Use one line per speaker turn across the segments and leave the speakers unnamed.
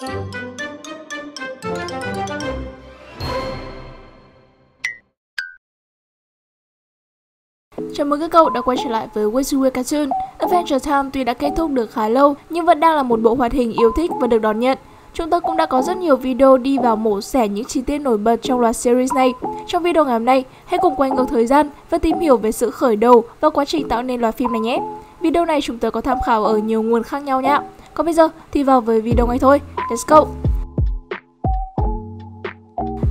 Chào mừng các cậu đã quay trở lại với Westwood Cartoon. Adventure Time tuy đã kết thúc được khá lâu nhưng vẫn đang là một bộ hoạt hình yêu thích và được đón nhận. Chúng tôi cũng đã có rất nhiều video đi vào mổ xẻ những chi tiết nổi bật trong loạt series này. Trong video ngày hôm nay, hãy cùng quay ngược thời gian và tìm hiểu về sự khởi đầu và quá trình tạo nên loạt phim này nhé. Video này chúng tôi có tham khảo ở nhiều nguồn khác nhau nhé. Còn bây giờ thì vào với video ngay thôi. Let's go!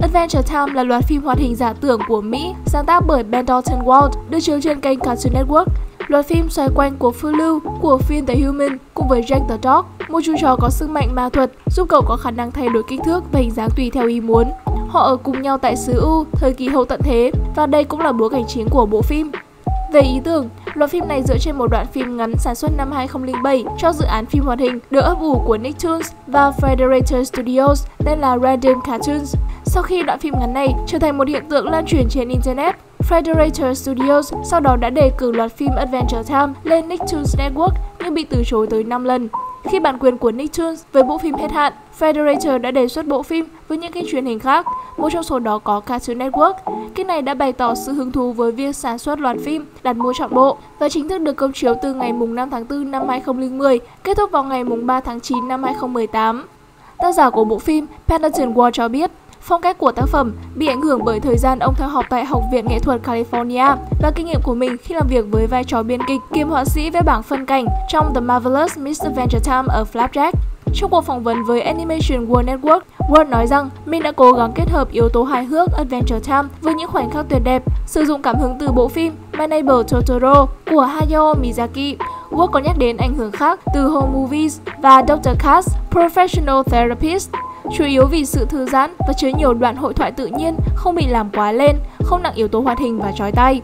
Adventure Time là loạt phim hoạt hình giả tưởng của Mỹ sáng tác bởi Ben Dalton Wald, được chiếu trên kênh Cartoon Network. Loạt phim xoay quanh cuộc phiêu lưu của Finn the Human cùng với Jack the Dog, một chú chó có sức mạnh ma thuật giúp cậu có khả năng thay đổi kích thước và hình dáng tùy theo ý muốn. Họ ở cùng nhau tại xứ U, thời kỳ hậu tận thế, và đây cũng là bối cảnh chính của bộ phim. Về ý tưởng, loạt phim này dựa trên một đoạn phim ngắn sản xuất năm 2007 cho dự án phim hoạt hình được ấp ủ của Nicktoons và Federator Studios tên là Random Cartoons. Sau khi đoạn phim ngắn này trở thành một hiện tượng lan truyền trên Internet, Federator Studios sau đó đã đề cử loạt phim Adventure Time lên Nicktoons Network nhưng bị từ chối tới 5 lần. Khi bản quyền của Nicktoons với bộ phim hết hạn, Federator đã đề xuất bộ phim với những kênh truyền hình khác, một trong số đó có Cartoon Network. Kênh này đã bày tỏ sự hứng thú với việc sản xuất loạt phim đặt mua trọn bộ và chính thức được công chiếu từ ngày 5 tháng 4 năm 2010, kết thúc vào ngày 3 tháng 9 năm 2018. Tác giả của bộ phim, Pendleton Ward cho biết, Phong cách của tác phẩm bị ảnh hưởng bởi thời gian ông theo học tại Học viện Nghệ thuật California và kinh nghiệm của mình khi làm việc với vai trò biên kịch kiêm họa sĩ vẽ bảng phân cảnh trong The Marvelous Mr. Adventure Time ở Flapjack. Trong cuộc phỏng vấn với Animation World Network, Ward nói rằng mình đã cố gắng kết hợp yếu tố hài hước Adventure Time với những khoảnh khắc tuyệt đẹp, sử dụng cảm hứng từ bộ phim My Neighbor Totoro của Hayao Miyazaki. Ward có nhắc đến ảnh hưởng khác từ Home Movies và Dr. Katz, Professional Therapist chủ yếu vì sự thư giãn và chứa nhiều đoạn hội thoại tự nhiên, không bị làm quá lên, không nặng yếu tố hoạt hình và trói tay.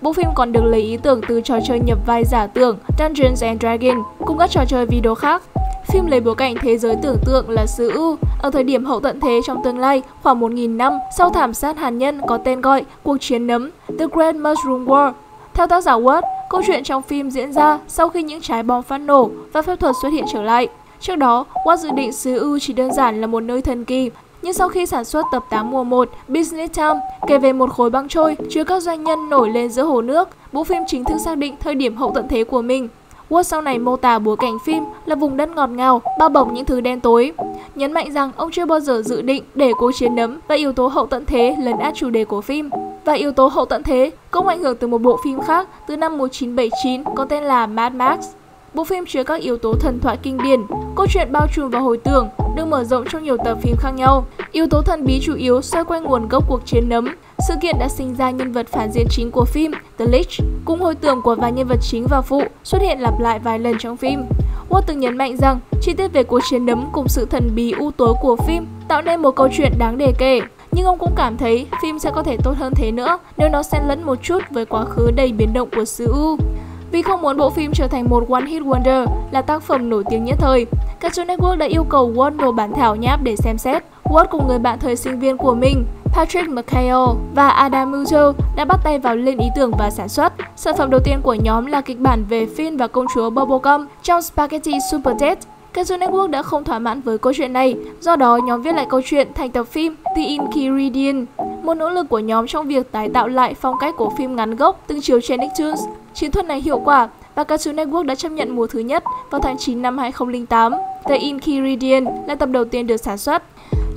Bộ phim còn được lấy ý tưởng từ trò chơi nhập vai giả tưởng Dungeons and Dragons cùng các trò chơi video khác. Phim lấy bối cảnh thế giới tưởng tượng là xứ U ở thời điểm hậu tận thế trong tương lai khoảng 1.000 năm sau thảm sát hàn nhân có tên gọi Cuộc chiến nấm The Great Mushroom War. Theo tác giả Watt, câu chuyện trong phim diễn ra sau khi những trái bom phát nổ và phép thuật xuất hiện trở lại. Trước đó, Watt dự định xứ U chỉ đơn giản là một nơi thần kỳ, nhưng sau khi sản xuất tập 8 mùa 1 Business Time kể về một khối băng trôi chứa các doanh nhân nổi lên giữa hồ nước, bộ phim chính thức xác định thời điểm hậu tận thế của mình. Watt sau này mô tả bối cảnh phim là vùng đất ngọt ngào, bao bọc những thứ đen tối. Nhấn mạnh rằng ông chưa bao giờ dự định để cuộc chiến nấm và yếu tố hậu tận thế lấn át chủ đề của phim. Và yếu tố hậu tận thế cũng ảnh hưởng từ một bộ phim khác từ năm 1979 có tên là Mad Max. Bộ phim chứa các yếu tố thần thoại kinh điển, câu chuyện bao trùm vào hồi tưởng, được mở rộng trong nhiều tập phim khác nhau. Yếu tố thần bí chủ yếu xoay quanh nguồn gốc cuộc chiến nấm, sự kiện đã sinh ra nhân vật phản diện chính của phim, The Lich, cùng hồi tưởng của vài nhân vật chính và phụ xuất hiện lặp lại vài lần trong phim. Watt từng nhấn mạnh rằng chi tiết về cuộc chiến nấm cùng sự thần bí u tối của phim tạo nên một câu chuyện đáng để kể. Nhưng ông cũng cảm thấy phim sẽ có thể tốt hơn thế nữa nếu nó xen lẫn một chút với quá khứ đầy biến động của xứ U. Vì không muốn bộ phim trở thành một one hit wonder là tác phẩm nổi tiếng nhất thời, Cartoon Network đã yêu cầu Walt nộp bản thảo nháp để xem xét. Walt cùng người bạn thời sinh viên của mình, Patrick McHale và Adam Muto đã bắt tay vào lên ý tưởng và sản xuất. Sản phẩm đầu tiên của nhóm là kịch bản về Finn và công chúa Bubblegum trong Spaghetti Super Ted. Cartoon Network đã không thỏa mãn với câu chuyện này, do đó nhóm viết lại câu chuyện thành tập phim The Inkiridian, một nỗ lực của nhóm trong việc tái tạo lại phong cách của phim ngắn gốc từng chiếu trên Nicktoons. Chiến thuật này hiệu quả và Cartoon Network đã chấp nhận mùa thứ nhất vào tháng 9 năm 2008. The Inkiridian là tập đầu tiên được sản xuất.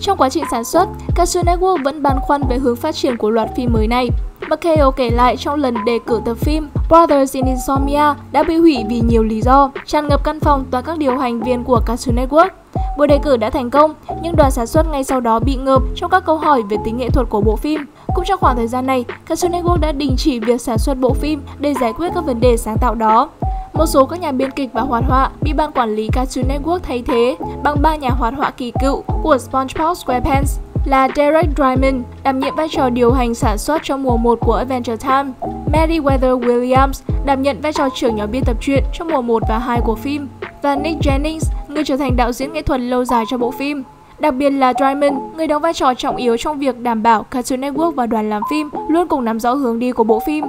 Trong quá trình sản xuất, Cartoon Network vẫn băn khoăn về hướng phát triển của loạt phim mới này. McHale kể lại trong lần đề cử tập phim Brothers in Insomnia đã bị hủy vì nhiều lý do, tràn ngập căn phòng toàn các điều hành viên của Cartoon Network. Buổi đề cử đã thành công, nhưng đoàn sản xuất ngay sau đó bị ngợp trong các câu hỏi về tính nghệ thuật của bộ phim. Cũng trong khoảng thời gian này, Cartoon Network đã đình chỉ việc sản xuất bộ phim để giải quyết các vấn đề sáng tạo đó. Một số các nhà biên kịch và hoạt họa bị ban quản lý Cartoon Network thay thế bằng ba nhà hoạt họa kỳ cựu của SpongeBob SquarePants là Derek Drymon, đảm nhiệm vai trò điều hành sản xuất trong mùa 1 của Adventure Time, Meriwether Williams đảm nhận vai trò trưởng nhóm biên tập truyện trong mùa 1 và 2 của phim, và Nick Jennings, người trở thành đạo diễn nghệ thuật lâu dài cho bộ phim. Đặc biệt là Drymon, người đóng vai trò trọng yếu trong việc đảm bảo Cartoon Network và đoàn làm phim luôn cùng nắm rõ hướng đi của bộ phim.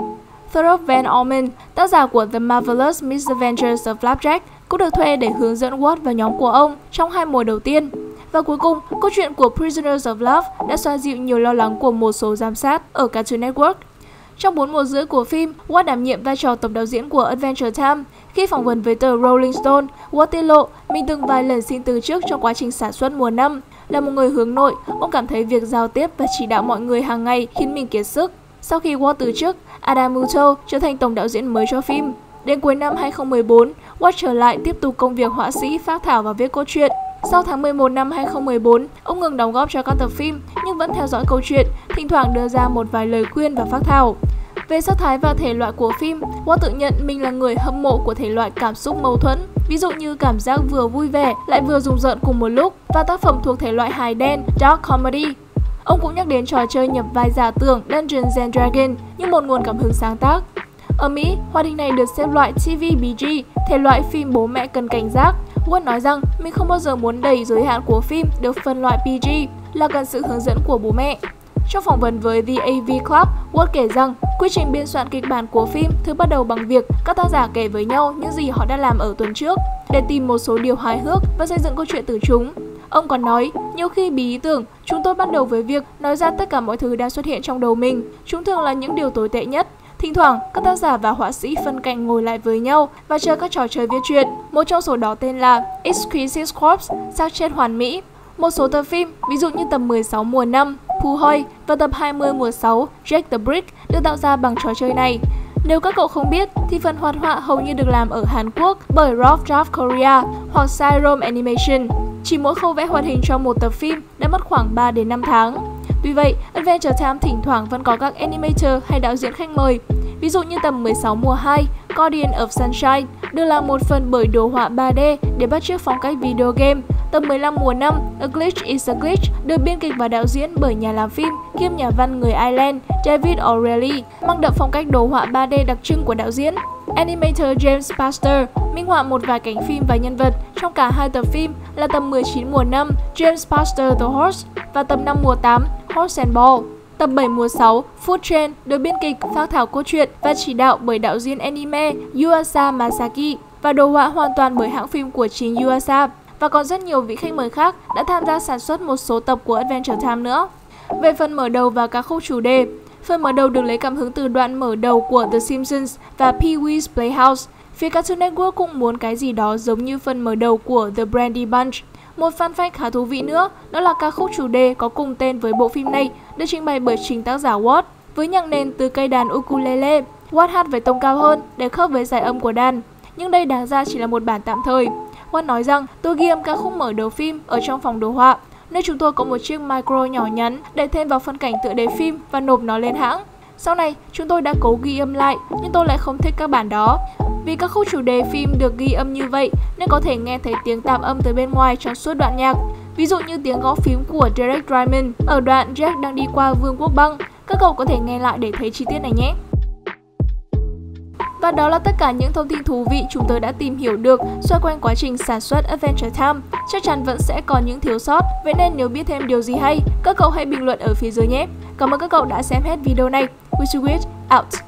Thurop Van Allman, tác giả của The Marvelous Misadventures of Flapjack, cũng được thuê để hướng dẫn Watt và nhóm của ông trong hai mùa đầu tiên. Và cuối cùng, câu chuyện của Prisoners of Love đã xoa dịu nhiều lo lắng của một số giám sát ở Cartoon Network. Trong 4 mùa rưỡi của phim, Watt đảm nhiệm vai trò tổng đạo diễn của Adventure Time. Khi phỏng vấn với tờ Rolling Stone, Watt tiết lộ mình từng vài lần xin từ chức trong quá trình sản xuất mùa năm. Là một người hướng nội, ông cảm thấy việc giao tiếp và chỉ đạo mọi người hàng ngày khiến mình kiệt sức. Sau khi Watt từ chức, Adam Muto trở thành tổng đạo diễn mới cho phim. Đến cuối năm 2014, Watt trở lại tiếp tục công việc họa sĩ, phát thảo và viết cốt truyện. Sau tháng 11 năm 2014, ông ngừng đóng góp cho các tập phim nhưng vẫn theo dõi câu chuyện, thỉnh thoảng đưa ra một vài lời khuyên và phát thảo. Về sắc thái và thể loại của phim, Watt tự nhận mình là người hâm mộ của thể loại cảm xúc mâu thuẫn, ví dụ như cảm giác vừa vui vẻ lại vừa rùng rợn cùng một lúc và tác phẩm thuộc thể loại hài đen, dark comedy. Ông cũng nhắc đến trò chơi nhập vai giả tưởng Dungeons and Dragons như một nguồn cảm hứng sáng tác. Ở Mỹ, hoạt hình này được xếp loại TVBG, thể loại phim bố mẹ cần cảnh giác. Wood nói rằng mình không bao giờ muốn đẩy giới hạn của phim được phân loại PG là cần sự hướng dẫn của bố mẹ. Trong phỏng vấn với The AV Club, Wood kể rằng quy trình biên soạn kịch bản của phim thường bắt đầu bằng việc các tác giả kể với nhau những gì họ đã làm ở tuần trước để tìm một số điều hài hước và xây dựng câu chuyện từ chúng. Ông còn nói, nhiều khi bí ý tưởng, chúng tôi bắt đầu với việc nói ra tất cả mọi thứ đang xuất hiện trong đầu mình. Chúng thường là những điều tồi tệ nhất. Thỉnh thoảng, các tác giả và họa sĩ phân cạnh ngồi lại với nhau và chơi các trò chơi viết truyện. Một trong số đó tên là Exquisite Corpse, xác chết hoàn mỹ. Một số tập phim, ví dụ như tập 16 mùa 5, Phù Hoi và tập 20 mùa 6, Jack the Brick được tạo ra bằng trò chơi này. Nếu các cậu không biết, thì phần hoạt họa hầu như được làm ở Hàn Quốc bởi Rough Draft Korea hoặc Syrom Animation. Chỉ mỗi khâu vẽ hoạt hình cho một tập phim đã mất khoảng 3 đến 5 tháng. Vì vậy, Adventure Time thỉnh thoảng vẫn có các animator hay đạo diễn khách mời. Ví dụ như tầm 16 mùa 2, Guardian of Sunshine được làm một phần bởi đồ họa 3D để bắt chước phong cách video game. Tầm 15 mùa 5, A Glitch is a Glitch được biên kịch và đạo diễn bởi nhà làm phim kiêm nhà văn người Ireland David O'Reilly, mang đậm phong cách đồ họa 3D đặc trưng của đạo diễn. Animator James Pastor minh họa một vài cảnh phim và nhân vật trong cả hai tập phim là tầm 19 mùa 5 James Pastor The Horse và tầm 5 mùa 8 Horse and Ball. Tập 7 mùa 6, Food Chain được biên kịch, phát thảo cốt truyện và chỉ đạo bởi đạo diễn anime Yuasa Masaki và đồ họa hoàn toàn bởi hãng phim của chính Yuasa và còn rất nhiều vị khách mời khác đã tham gia sản xuất một số tập của Adventure Time nữa. Về phần mở đầu và ca khúc chủ đề, phần mở đầu được lấy cảm hứng từ đoạn mở đầu của The Simpsons và Pee-wee's Playhouse. Phía Cartoon Network cũng muốn cái gì đó giống như phần mở đầu của The Brandy Bunch. Một fun fact khá thú vị nữa, đó là ca khúc chủ đề có cùng tên với bộ phim này, được trình bày bởi chính tác giả Watt, với nhạc nền từ cây đàn ukulele. Watt hát với tông cao hơn để khớp với giải âm của đàn, nhưng đây đáng ra chỉ là một bản tạm thời. Watt nói rằng tôi ghi âm ca khúc mở đầu phim ở trong phòng đồ họa, nơi chúng tôi có một chiếc micro nhỏ nhắn để thêm vào phân cảnh tựa đề phim và nộp nó lên hãng. Sau này, chúng tôi đã cố ghi âm lại, nhưng tôi lại không thích các bản đó. Vì các khúc chủ đề phim được ghi âm như vậy nên có thể nghe thấy tiếng tạp âm từ bên ngoài trong suốt đoạn nhạc. Ví dụ như tiếng gõ phím của Derek Ryman ở đoạn Jack đang đi qua Vương quốc băng. Các cậu có thể nghe lại để thấy chi tiết này nhé. Và đó là tất cả những thông tin thú vị chúng tôi đã tìm hiểu được xoay quanh quá trình sản xuất Adventure Time. Chắc chắn vẫn sẽ còn những thiếu sót, vậy nên nếu biết thêm điều gì hay, các cậu hãy bình luận ở phía dưới nhé. Cảm ơn các cậu đã xem hết video này. Wish you out.